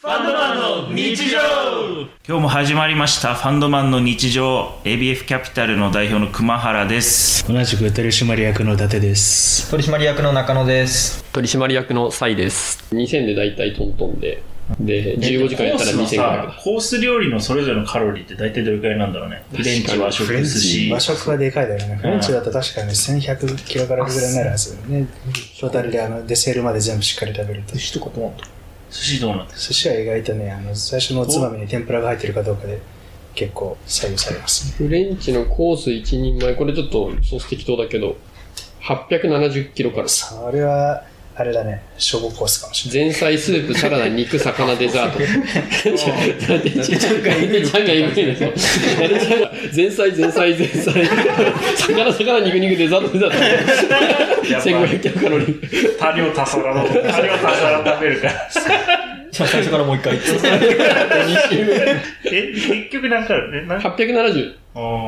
ファンドマンの日常。今日も始まりました。ファンドマンの日常。ABF キャピタルの代表の熊原です。同じく取締役の伊達です。取締役の中野です。取締役のサイです。2000で大体トントンで。で15時間やったら2500だコース料理のそれぞれのカロリーって大体どれくらいなんだろうね。フレンチ和食寿司和食はでかいだよね。フレンチだと確かに1100キロカロリーぐらいになるはずね。トータルであのデセールまで全部しっかり食べると。寿司とかどうなんだ寿司どうなってる寿司は意外とねあの最初のおつまみに天ぷらが入ってるかどうかで結構左右されますね。フレンチのコース1人前。これちょっとソース適当だけど870キロカロリーそれはあれだね。コースかもしれない。前菜スープサラダ肉魚デザート。なんでちゃんがいいちゃんがいいんですよ。なんでちゃんが前菜前菜前菜。魚魚肉肉デザートデザート。1500キロカロリー。多量多素らの多量多素ら食べるから じゃあ最初からもう一回。言って。2週目え結局何回あるね何870あー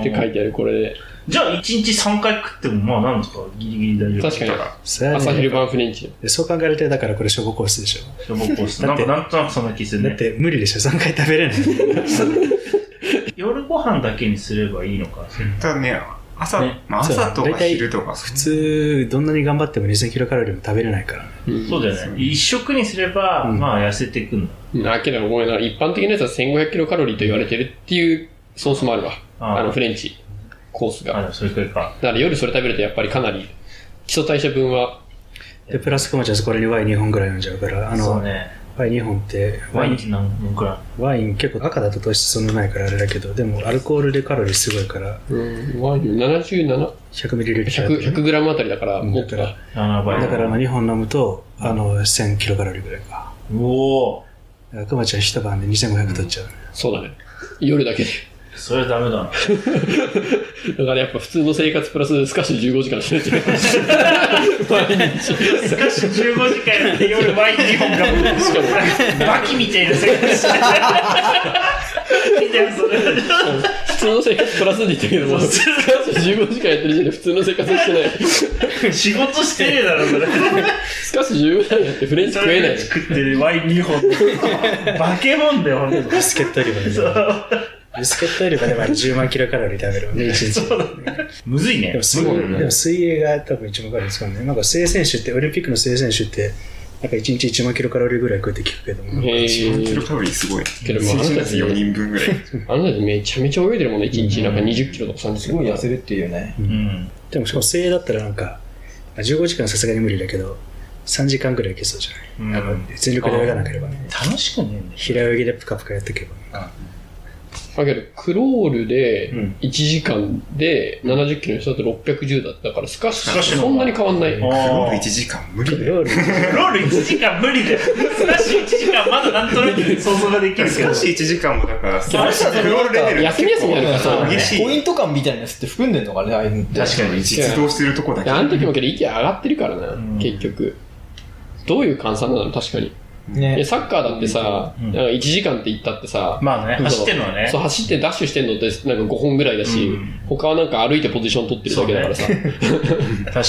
って書いてあるこれで。じゃあ1日3回食ってもまあなんですか？ギリギリ大丈夫。確かに。朝昼晩フレンチでそう考えるとだからこれ消防コースでしょ。消防コース。だってなんかなんとなくそんな気するね。だって無理でしょ3回食べれない。夜ご飯だけにすればいいのか。ただね、朝、ね。まあ、朝とか昼とか、普通どんなに頑張っても2000キロカロリーも食べれないから。ねそうだよね。一食にすれば、うん。まあ痩せていくんだ。うんあ、けどごめんな、一般的なやつは1500キロカロリーと言われてるっていうソースもあるわ。あの、フレンチ、コースが。だあそれくらいか。から夜それ食べるとやっぱりかなり、基礎代謝分は、でプラスコマちゃんこれにワイン2本ぐらい飲んじゃうからあの、ね。ワイン2本ってワインワインって何本くらいワイン結構赤だと糖質そんなないからあれだけどでもアルコールでカロリーすごいから。うん、ワイン77、100ミリリット100、ル。100グラムあたりだから、うん。もっと。だ。7倍。だからまあ2本飲むとあの1000キロカロリーぐらいか。おおだからクマちゃん一晩で2500取っちゃう、そうだね。夜だけで。それダメだな だからやっぱ普通の生活プラススカッシュ15時間しないといけない。毎日。しかし15時間やって夜ワイン2本がバキみたいな生活し普通の生活プラスで言ったけども、スカッシュ15時間やってる時点で普通の生活してない。仕事 してねえだろそれスカッシュ15時間やってフレンチ食えない。食ってるワイン2本バケモンだよ本当にビスケットね、ビスケット売り場でまあ10万キロカロリー食べるわね1日。むずいね。でも水泳でも水泳が多分一番カロリー使うね。なんか水泳選手ってオリンピックの水泳選手ってなんか1日1万キロカロリーぐらい食うって聞くけども。へ1キローカロリーすごい。けどまあ選手たち4人分ぐらい。あの人めちゃめちゃ泳いでるもんね、1日なんか20キロとか30キロ。すごい痩せるっていうね。うん。でもしかも水泳だったらなんか、まあ15時間はさすがに無理だけど、3時間ぐらいいけそうじゃない、うん。あの全力で泳がなければね。楽しくねえんだよ。平泳ぎでプカプカやっていけば。だけど、クロールでうん1時間で70キロの人だと610だったから、スカッシュスカッシュのそんなに変わんない。クロール1時間無理だよ。ロール、ロール1時間無理だよスカッシュ1時間まだなんとなく想像ができるけど少し1時間もだから、スあれさクロールレベル休み休みやるからさ激しい。ポイント感みたいなやつって含んでんのかね、ああいうのって。確かに実動してるとこだけ。あの時もけど息上がってるからな、ん結局。どういう換算なの？確かに。ね。サッカーだってさ、うん。なんか1時間って言ったってさ、まあね走ってるのはね。そう、走ってダッシュしてんのってなんか5本ぐらいだし、うん。他はなんか歩いてポジション取ってるだけだからさ。確か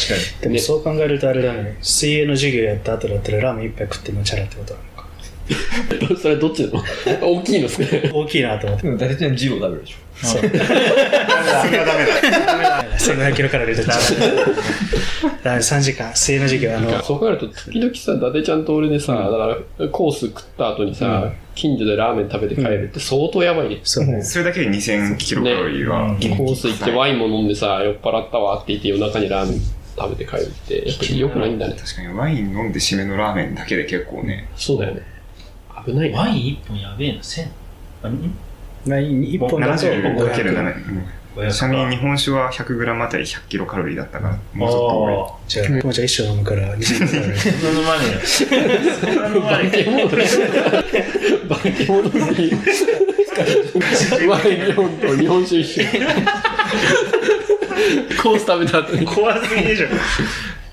でもそう考えるとあれだね、水泳の授業やった後だったらラーメン一杯食ってもチャラってことなのか。それどっちなの？大きいの。大きいなと思って。でも大体ジロー食べるでしょ。そう。それはダメだ。1500キロカロリー取っちゃう。だから3時間、水泳の授業、あの、そう考えると、時々さ、伊達ちゃんと俺でさ、だからコース食った後にさ、近所でラーメン食べて帰るって相当やばいね。そうね。それだけで2000キロカロリーは。ねコース行ってワインも飲んでさ、酔っ払ったわって言って夜中にラーメン食べて帰るって、やっぱり良くないんだね。確かにワイン飲んで締めのラーメンだけで結構ね。そうだよね。危ないね。ワイン1本やべえな1000あんまあ、1本だと75かける500。7。うんちなみに日本酒は 100g あたり100キロカロリーだったから、もうちょっと多い。あじゃあ、もうじゃあ一生飲むから2000キロカロリー。あそんな飲まねえよそんな飲まねえよ化け物に。ワイン2本と日本酒一緒。コース食べた後に。怖すぎでしょ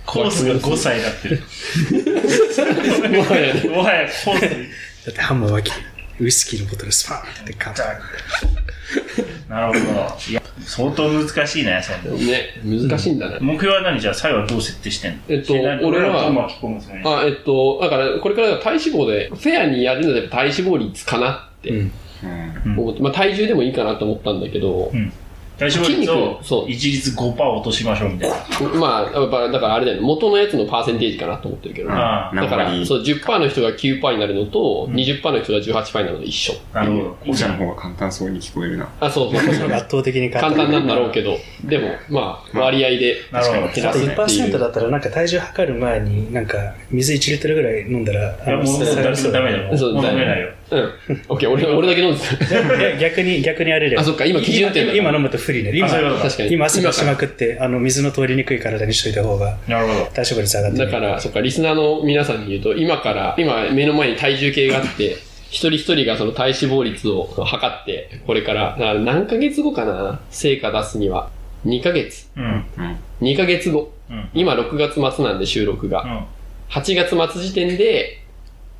コースが5歳になってるもはやね。もはやコースだってハンマー脇。ウイスキーのボトルスパーンってカン なるほど。いや、相当難しいね、それ。ね、難しいんだね。目標は何じゃあ、最後はど。う設定してんのえっと俺は俺らど。う巻き込むんですかね。あ、えっと、だから、これから体脂肪で、フェアにやるので体脂肪率かなってうん。うん。思って、まあ体重でもいいかなと思ったんだけど、体脂肪率筋を肉そう一律5%落としましょうみたいな。まあ、やっぱ、だからあれだよね、元のやつのパーセンテージかなと思ってるけど、ああ、だから、そう、10%の人が9%になるのと、20%の人が18%になるのと一緒。なるほど。お茶の方が簡単そうに聞こえるな。あ、そうそうそう。圧倒的に簡単。簡単なんだろうけど、でも、まあ、割合でなるほど減らすっていう。1%だったらなんか体重測る前になんか水1リットルぐらい飲んだら、いや、もうダメだよ。そうもう飲めないよ。うん。オッケー、俺、俺だけ飲んでた。いや逆に、逆にあれだよ。あ、そっか、今基準点だ。今飲むと不利ね。今確かに。今汗かし今まくって、あの、水の通りにくい体にしといた方が、なるほど。体脂肪率上がってる。だから、そっか、リスナーの皆さんに言うと、今から、今目の前に体重計があって、一人一人がその体脂肪率を測って、これから、だから何ヶ月後かな、成果出すには。2ヶ月。うん。うん。2ヶ月後。うん。今6月末なんで収録が。うん。8月末時点で、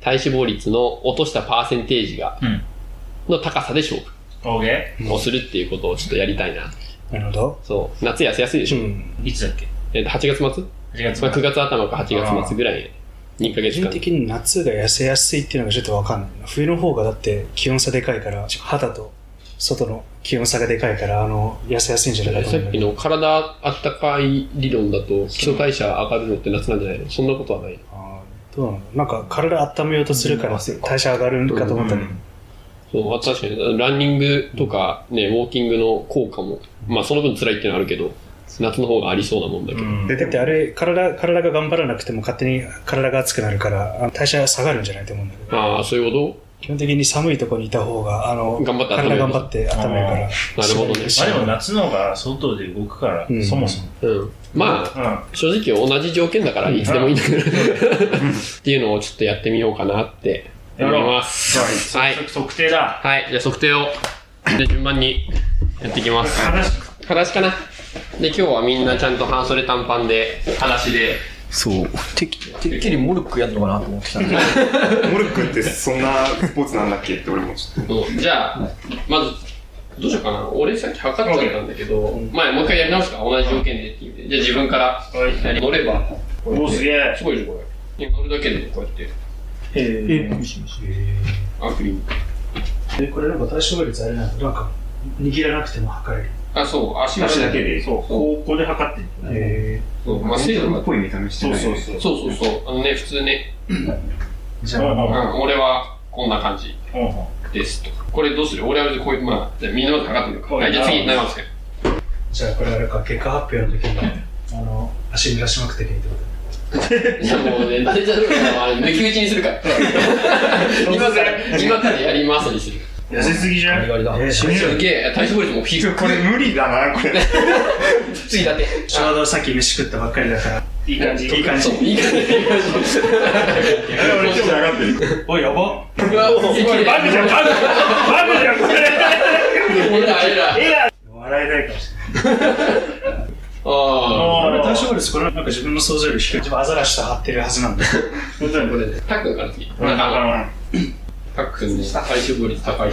体脂肪率の落としたパーセンテージが、うん。の高さで勝負をするっていうことをちょっとやりたいな。なるほど。そう。夏痩せやすいでしょ？うん。ー。いつだっけ？えっと、8月末 ?8 月まあ、9月頭か8月末ぐらい2ヶ月間。個人的に夏が痩せやすいっていうのがちょっとわかんないな。冬の方がだって気温差でかいから、肌と外の気温差がでかいから、あの、痩せやすいんじゃないかとさっき。の体あったかい理論だと基礎代謝上がるのって夏なんじゃないの？そんなことはない。どうなのなんか体温めようとするから代謝上がるかと思ったけど。そう、確かに、ランニングとかね、ウォーキングの効果も、まあその分辛いっていうのはあるけど、夏の方がありそうなもんだけど。うんで、だってあれ、体、体が頑張らなくても勝手に体が熱くなるから、代謝下がるんじゃないと思うんだけど。ああ、そういうこ基本的に寒いところにいた方が、あの、頑張って温める体頑張って温めるから。となるほどね。まあでも夏の方が外で動くから、うんそもそも。うん。まあ、うん。正直同じ条件だからいつでもいいんだけど、っていうのをちょっとやってみようかなって思います。じゃあ、はい。測測定だ。はい。じゃあ測定を、じゃあ順番にやっていきます。話し裸足かなで、今日はみんなちゃんと半袖短パンで、裸足で、そう。てきてっきりモルックやるのかなと思ってたんだ モルックってそんなスポーツなんだっけって俺もちょっと。うんじゃあ、まず、どうしようかな。俺さっき測っちゃったんだけど、前もう一回やり直すか同じ条件でって言って。じゃあ自分から乗れば。おすげえ。すごいでしょ、これ。乗るだけでこうやって、えアクリル。で、これなんか体脂肪率あれなんだ。なんか、握らなくても測れる。あ、そう、足が足だけで、そう、そうここで測ってる。へそう、まあ、精度がっぽい見た目してない、ね。そうそうそう。そうそうそう。あのね、普通ね、ーじゃうんあ、うん、俺はこんな感じうんうんですと。これどうする？俺は別にこういう、まあ、じゃあみんなまで測ってみようか。はいはい、じゃあ次、長松君。じゃあこれあれか、結果発表の時に、あの、足濡らしまくってけいいってこと いやもうね、誰じゃあ抜き打ちにするから。今から、今からやりますにする。痩せすぎじゃん？ガリガリだ。えーすげえ、体脂肪率も。これ無理だな、これ。次だって。ちょうどさっき飯食ったばっかりだから、いい感じ。いい感じいい感じ、いい感じ。俺今日上がってる。おい、やばうわ、すげえ。バグじゃん、バグバグじゃん、これ。えらい、えらい。えら笑えないかもしれない。ああ。あれ、体脂肪率、これなんか自分の想像より低い。自分アザラシと張ってるはずなんだ。本当にこれで。タックンから次。これだから、タックンね、体脂肪率高い。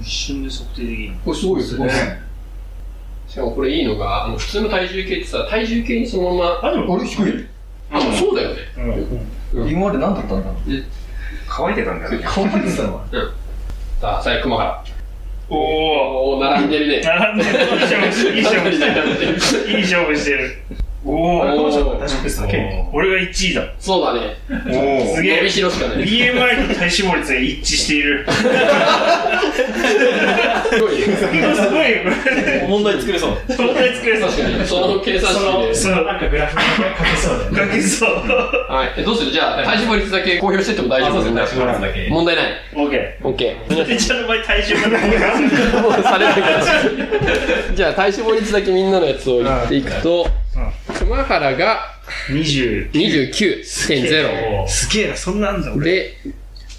一瞬で測定できる。これすごいですね。しかもこれいいのが、あの普通の体重計ってさ、体重計にそのまま、あ、でも、俺低い？あ、そうだよね。うん。今まで何だったんだろう？乾いてたんだよね。顔入ってたのかさあ、最悪熊原。おお。並んでるね。並んでる。いい勝負してる。いい勝負してる。おお。おー体脂肪率高い。俺が1位だ。そうだね。おすげえ伸びしろしかない。BMI と体脂肪率が一致している。すごいね。すごいよ、これ。問題作れそう。問題作れそう。確かに。その計算式で。そのなんかグラフに書けそうだよね。かけそう。はい。えどうする？じゃあ、体脂肪率だけ公表してっても大丈夫ですよね。だけ。問題ない。オッケオッケー。ー。じゃあ、お前体重が何かもうされるから。じゃあ、体脂肪率だけみんなのやつを言っていくと、熊原が ?20。29.0。すげえな、そんなんだ、俺。で、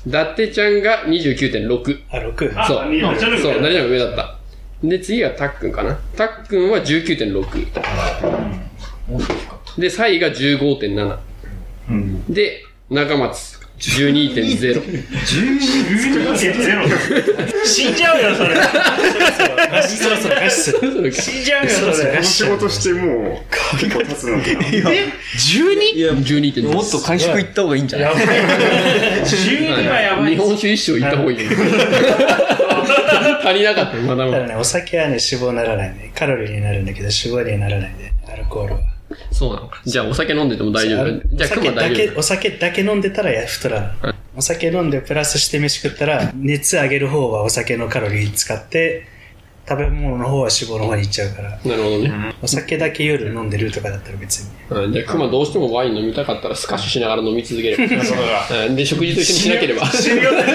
伊達ちゃんが29.6。あ、6。あそうそう、なりちゃんが上だった。で、次がたっくんかな。たっくんは19.6。で、サイが15.7。で、中松12.0。12.0死んじゃうよ、それ。そろそろガスする。死んじゃうよ、それ。このス仕事してもう、結構経つのかな。え？12? いや、12.0。もっと回復いった方がいいんじゃない？やばい。12はやばい。日本酒一生行った方がいいよ。足りなかったよ、まだまだ。ただね、お酒はね、脂肪にならないね。カロリーになるんだけど、脂肪にはならないね。アルコールは。そうなのか。じゃあお酒飲んでても大丈夫じゃあ熊大だけ丈、夫お酒だけ飲んでたらや太らない。お酒飲んでプラスして飯食ったら、熱上げる方はお酒のカロリー使って、食べ物の方は脂肪の方に行っちゃうから、なるほどね。お酒だけ夜飲んでるとかだったら別に。うんじゃあ熊どうしてもワイン飲みたかったらスカッシュしながら飲み続ければ。そうんで、食事と一緒にしなければ。終了だね。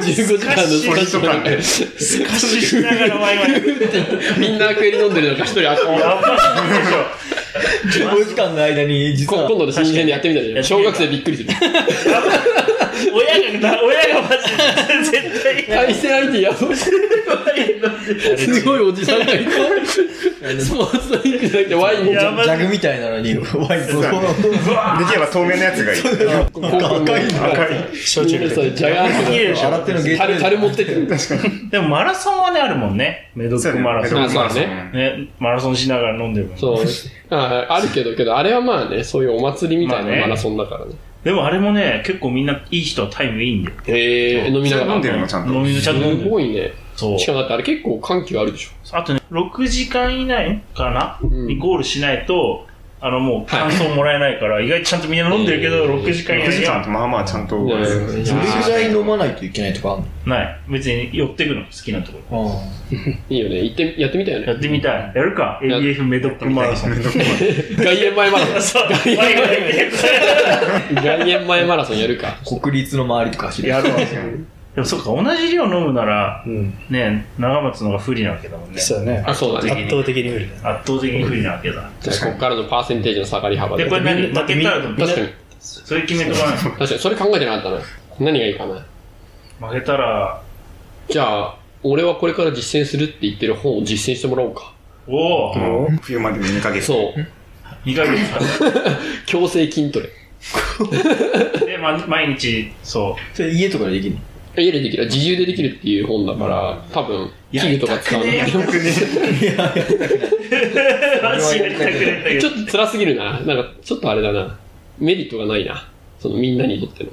15時間のスカッシュ スカッシュしながらワイワイ。みんな食い飲んでる中一人あやばいでしょ。15時間の間に、実はこ今、度の新鮮でやってみたらいいよ小学生びっくりする。親がな、親がマジで絶対対戦相手やばい。すごいおじさんがいて。スポーツドリンクじゃなくてワインジやばいャグみたいなのに、ワインボロボロできれば透明なやつがいい。赤い赤い。焼酎みたいな。そうジャガーいいでしょ洗ってのゲート樽、樽持ってってる。でもマラソンはね、あるもんね。メドックマラソン。あそうだねね、マラソンしながら飲んでるもんそう。ああるけど、けど、あれはまあね、そういうお祭りみたいまあねなマラソンだからね。でもあれもね、結構みんないい人はタイムいいんで。えー、飲みながら。飲んでるのちゃんと。飲みのちゃんと飲んでする。ごいね。そう。しかもだってあれ結構緩急あるでしょ。あとね、6時間以内かな、んにゴールしないと、あのもう感想もらえないから、意外とちゃんとみんな飲んでるけど、うん6時間以6内には時間ってまあまあちゃんと。うんどれぐらい飲まないといけないとかあるない。別に寄ってくの、好きなところ。のいいよね。行って、やってみたよやね。ってみたい。やるか ?ABF メドックマラソン。外苑前マラソン。そう、ワイワイ外苑前マラソンやるか。国立の周りとか走る。やろう。でもそっか、同じ量飲むなら、うん。ね、長松の方が不利なわけだもんね。そうね。あ、そうだね。圧倒的に無理だ。圧倒的に不利なわけだ。じゃあ、ここからのパーセンテージの下がり幅で。で、これ何負けたら、確かに。それ決めとかない 確かに。それ考えてなかったな。何がいいかな。負けたら、じゃあ、俺はこれから実践するって言ってる本を実践してもらおうか。おお、もう冬までに2ヶ月。そう。2ヶ月か。強制筋トレ。で、ま、毎日、そう。それ家とかでできるの？家でできる、自重でできるっていう本だから、多分、器具とか使わなくても。マジやりたくねえんだけど。ちょっと辛すぎるな。なんか、ちょっとあれだな。メリットがないな。そのみんなにとっての。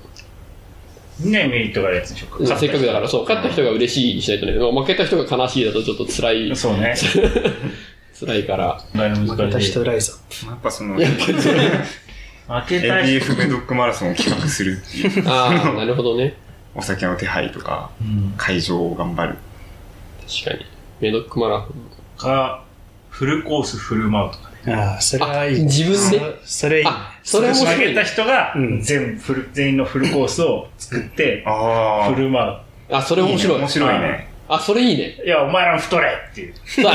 みんなにメリットがあるやつでしょうか。せっかくだから、そう、勝った人が嬉しいにしないとね、まあ負けた人が悲しいだとちょっと辛い、そうね。辛いから。問題の難しい。私とライザやっぱその、やっぱりそれ、負けたい。ABF メドックマラソンを企画するっていう。ああ、なるほどね。お酒の手配とか、うん会場を頑張る。確かに。メドックマラソン。か、フルコース振る舞うとかね。ああ、それはいい。あ自分で？そそれいいそれ面負白いね。けた人がうん全部フル、全員のフルコースを作って、ああ。振る舞う。あ、それ面白い。面白いね。あ、それいいね。いや、お前らも太れっていう。そう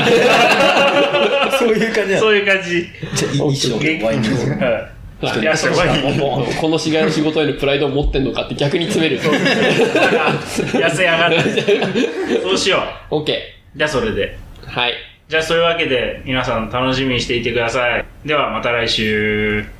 いう感じそういう感じ。じゃあ、一緒のワインにはいいや、そこはもう、このしがいの仕事へのプライドを持ってんのかって逆に詰める。痩せ上がって。そうしよう。OK。じゃあ、それで。はい。じゃあ、そういうわけで、皆さん楽しみにしていてください。では、また来週。